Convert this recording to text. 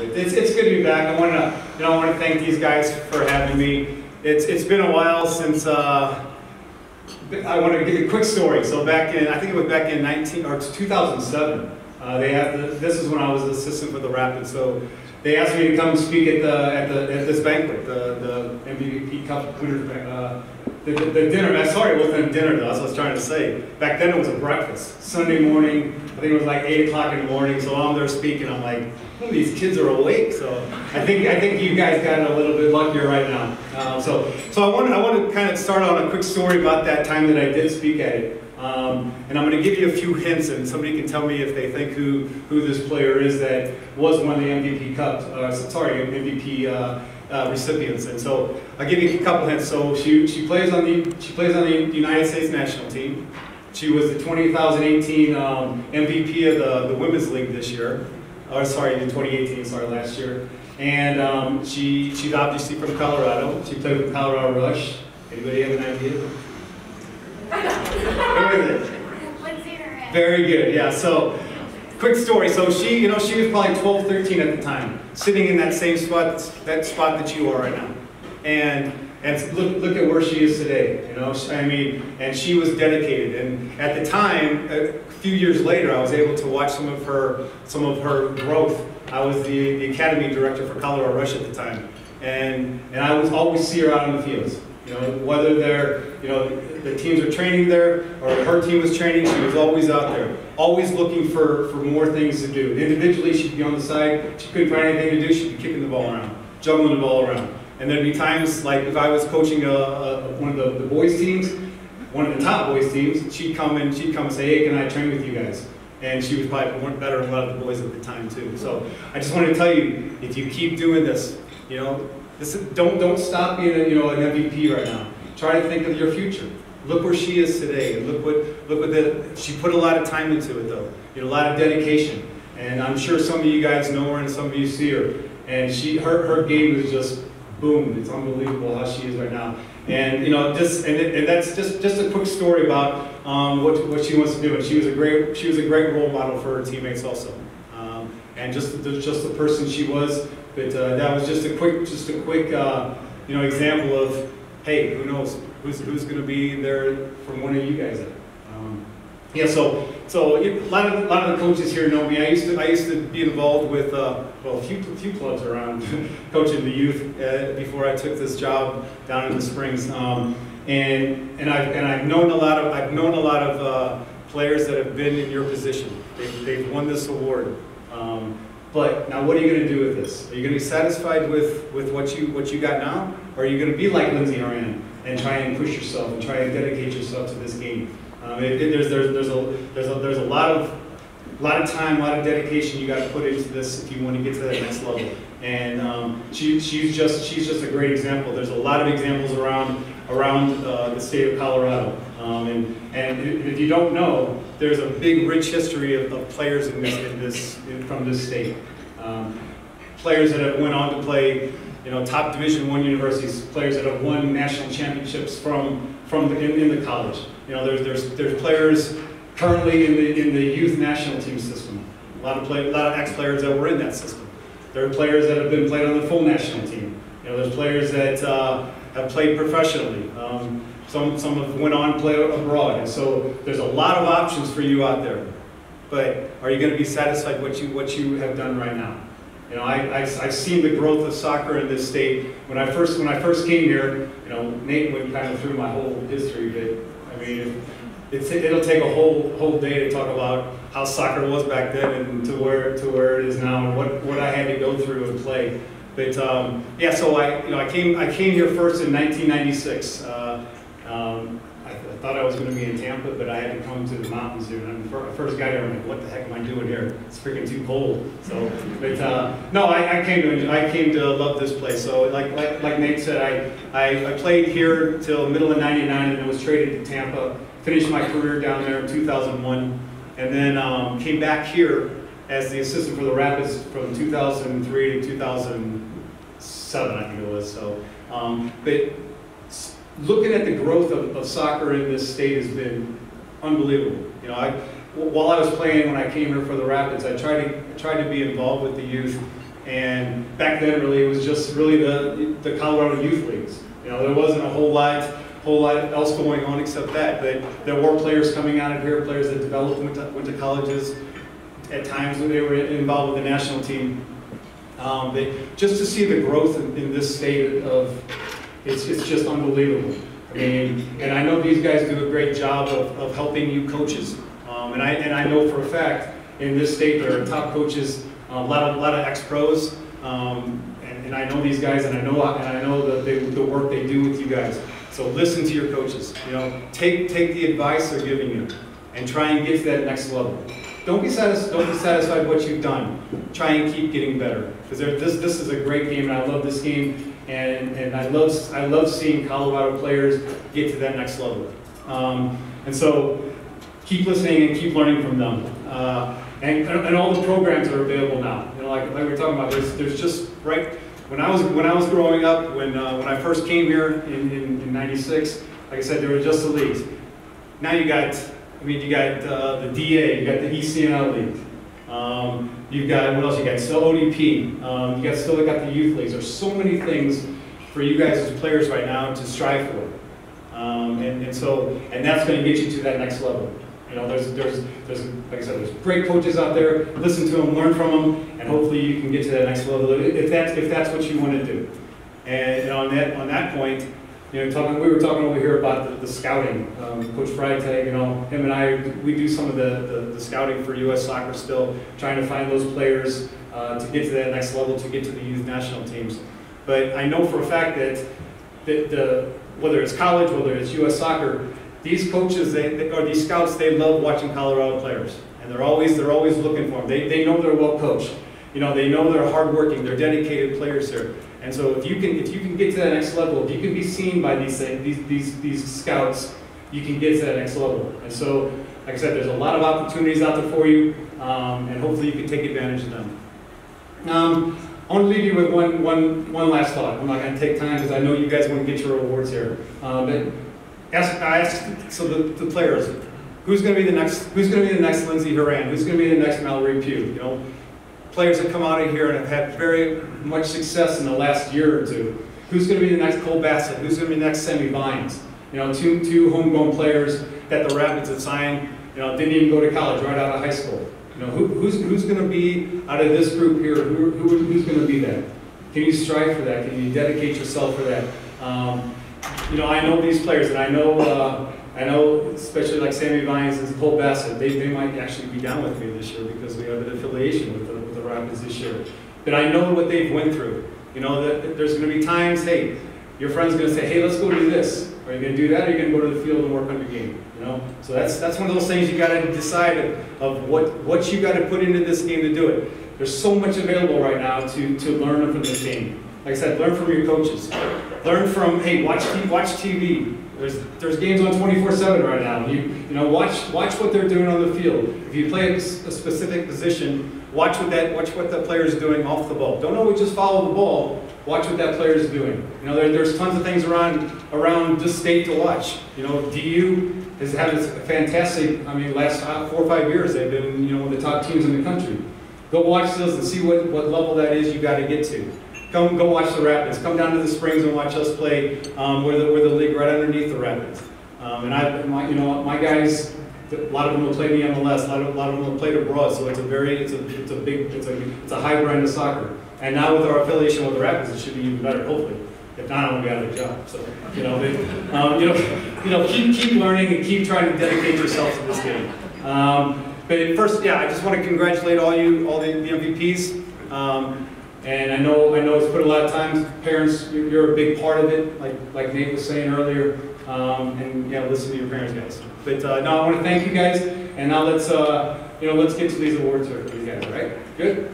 but it's, it's good to be back. I want to, you know, I want to thank these guys for having me. It's, it's been a while since, uh, I want to give you a quick story. So back in, I think it was back in 19, or 2007, uh, they had, the, this is when I was the assistant for the Rapids. So they asked me to come speak at the, at the, at this banquet, the, the MVP Cup winners, uh, the, the, the dinner, sorry, it wasn't a dinner, though, that's what I was trying to say. Back then it was a breakfast. Sunday morning, I think it was like eight o'clock in the morning, so I'm there speaking, I'm like, oh, these kids are awake, so I think, I think you guys got a little bit luckier right now. Um, so, so I want, I want to kind of start on a quick story about that time that I did speak at it. Um, and I'm going to give you a few hints, and somebody can tell me if they think who, who this player is that was one of the MVP Cups, uh, sorry, MVP uh, uh, recipients. And so I'll give you a couple hints. So she, she plays on the she plays on the United States national team. She was the 2018 um, MVP of the, the women's league this year. Or sorry, in 2018, sorry, last year. And um, she she's obviously from Colorado. She played with Colorado Rush. Anybody have an idea? Who is it? Very good, yeah. So quick story. So she, you know, she was probably 12, 13 at the time, sitting in that same spot, that spot that you are right now. And and look, look at where she is today. You know, I mean, and she was dedicated. And at the time, a few years later, I was able to watch some of her, some of her growth. I was the, the academy director for Colorado Rush at the time, and and I would always see her out on the fields. You know, whether they're, you know, the teams are training there or her team was training, she was always out there, always looking for, for more things to do. Individually, she'd be on the side, she couldn't find anything to do, she'd be kicking the ball around, juggling the ball around. And there'd be times, like if I was coaching a, a one of the, the boys teams, one of the top boys teams, she'd come and she'd come and say, hey, can I train with you guys? And she was probably better than a lot of the boys at the time too. So I just wanted to tell you, if you keep doing this, you know, this is, don't, don't stop being a, you know, an MVP right now. Try to think of your future. Look where she is today. Look what, look what the, she put a lot of time into it though. You know, a lot of dedication. And I'm sure some of you guys know her and some of you see her. And she, her, her game is just boom. It's unbelievable how she is right now. And you know, just and, and that's just just a quick story about um, what what she wants to do. And she was a great she was a great role model for her teammates also. Um, and just just the person she was but uh, that was just a quick, just a quick, uh, you know, example of, hey, who knows who's who's going to be there from one of you guys. Um, yeah, so so a lot of a lot of the coaches here know me. I used to I used to be involved with uh, well a few few clubs around coaching the youth uh, before I took this job down in the Springs. Um, and and I've and I've known a lot of I've known a lot of uh, players that have been in your position. They've, they've won this award. Um, but now what are you going to do with this? Are you going to be satisfied with, with what, you, what you got now? Or are you going to be like Lindsey Horan and try and push yourself and try and dedicate yourself to this game? Um, it, it, there's, there's, there's, a, there's, a, there's a lot of lot of time, a lot of dedication you got to put into this if you want to get to that next level. And um, she, she's just she's just a great example. There's a lot of examples around around uh, the state of Colorado. Um, and, and if you don't know, there's a big, rich history of, of players in this, in this in, from this state. Um, players that have went on to play, you know, top Division One universities. Players that have won national championships from from the, in, in the college. You know, there's there's there's players currently in the in the youth national team system. A lot of play, a lot of ex-players that were in that system. There are players that have been played on the full national team. You know, there's players that uh, have played professionally. Um, some, some have went on to play abroad. And so there's a lot of options for you out there. But are you going to be satisfied what you, what you have done right now? You know, I, I, have seen the growth of soccer in this state. When I first, when I first came here, you know, Nate went kind of through my whole history, but I mean, it's, it'll take a whole, whole day to talk about how soccer was back then and to where, to where it is now and what, what I had to go through and play. But um, yeah, so I, you know, I came, I came here first in 1996. Uh, um, thought I was going to be in Tampa, but I had to come to the mountains here. And I'm the first guy there. I'm like, what the heck am I doing here? It's freaking too cold. So, but uh, no, I, I, came to I came to love this place. So, like like, like Nate said, I, I, I played here till middle of '99, and I was traded to Tampa. Finished my career down there in 2001, and then um, came back here as the assistant for the Rapids from 2003 to 2007, I think it was. So, um, but looking at the growth of, of soccer in this state has been unbelievable. You know, I, while I was playing when I came here for the Rapids, I tried to tried to be involved with the youth And back then, really, it was just really the, the Colorado Youth Leagues. You know, there wasn't a whole lot, whole lot else going on except that. But there were players coming out of here, players that developed, went to, went to colleges. At times, when they were involved with the national team. Um, they, just to see the growth in, in this state of, it's, it's just unbelievable. I mean, and I know these guys do a great job of, of helping you coaches. Um, and I, and I know for a fact, in this state, there are top coaches, a lot of, a lot of ex-pros, um, and, and I know these guys, and I know, and I know the, the, the work they do with you guys. So listen to your coaches, you know, take, take the advice they're giving you, and try and get to that next level. Don't be satisfied, don't be satisfied with what you've done. Try and keep getting better. Because this, this is a great game, and I love this game, and, and I, love, I love seeing Colorado players get to that next level. Um, and so, keep listening and keep learning from them. Uh, and, and all the programs are available now. You know, like, like we were talking about, there's, there's just, right, when I was, when I was growing up, when, uh, when I first came here in, in, in 96, like I said, there were just the leagues. Now you got, I mean, you got uh, the DA, you got the ECNL League. Um, you've got, what else you got? Still ODP. Um, you got still got the youth leagues. There's so many things for you guys as players right now to strive for. Um, and, and so, and that's going to get you to that next level. You know, there's, there's, there's, like I said, there's great coaches out there. Listen to them, learn from them, and hopefully you can get to that next level if that's, if that's what you want to do. And, and on that, on that point, you know, talking, we were talking over here about the, the scouting. Um, Coach Freitag, you know, him and I, we do some of the, the, the, scouting for U.S. soccer still, trying to find those players uh, to get to that next level, to get to the youth national teams. But I know for a fact that, that the, whether it's college, whether it's U.S. soccer, these coaches, they, they, or these scouts, they love watching Colorado players. And they're always, they're always looking for them. They, they know they're well coached. You know, they know they're hardworking, they're dedicated players here. And so if you can, if you can get to that next level, if you can be seen by these, these, these, these scouts, you can get to that next level. And so, like I said, there's a lot of opportunities out there for you, um, and hopefully you can take advantage of them. Um, I want to leave you with one, one, one last thought. I'm not going to take time because I know you guys want to get your awards here. Um, but ask, I asked so the, the players, who's going to be the next? Who's going to be the next Lindsey Horan? Who's going to be the next Mallory Pugh? You know, players that come out of here and have had very much success in the last year or two. Who's going to be the next Cole Bassett? Who's going to be the next Sammy Vines? You know, two, two homegrown players that the Rapids have signed, you know, didn't even go to college, right out of high school. You know, who, who's, who's going to be out of this group here, who, who, who's going to be that? Can you strive for that? Can you dedicate yourself for that? Um, you know, I know these players, and I know, uh, I know, especially like Sammy Vines and Cole Bassett, they, they might actually be down with me this year because we have an affiliation with the, with the Rapids this year. But I know what they've went through. You know, that there's going to be times, hey, your friend's going to say, hey, let's go do this. Are you going to do that, or are you going to go to the field and work on your game? You know, so that's that's one of those things you got to decide of, of what what you got to put into this game to do it. There's so much available right now to to learn from this game. Like I said, learn from your coaches. Learn from hey, watch watch TV. There's there's games on 24/7 right now. You you know watch watch what they're doing on the field. If you play a, specific position, watch what that watch what the player is doing off the ball. Don't always just follow the ball. Watch what that player is doing. You know there, there's tons of things around around this state to watch. You know DU has had a fantastic. I mean last four or five years they've been you know one of the top teams in the country. Go watch those and see what, what level that is you got to get to. Come, go watch the Rapids. Come down to the Springs and watch us play. Um, we're, the, we're the league right underneath the Rapids. Um, and I, my, you know, my guys, a lot of them will play the MLS. A lot of, a lot of them will play abroad. So it's a very, it's a, it's a big, it's a, it's a high brand of soccer. And now with our affiliation with the Rapids, it should be even better, hopefully. If not, I'm gonna be out of a job. So, you know, they, um, you know, you know, keep keep learning and keep trying to dedicate yourself to this game. Um, but first, yeah, I just want to congratulate all you, all the, the MVPs. Um, and I know, I know it's put a lot of time, parents, you're a big part of it, like, like Nate was saying earlier. Um, and yeah, listen to your parents, guys. But uh, no, I want to thank you guys. And now let's, uh, you know, let's get to these awards for you guys, right? Good?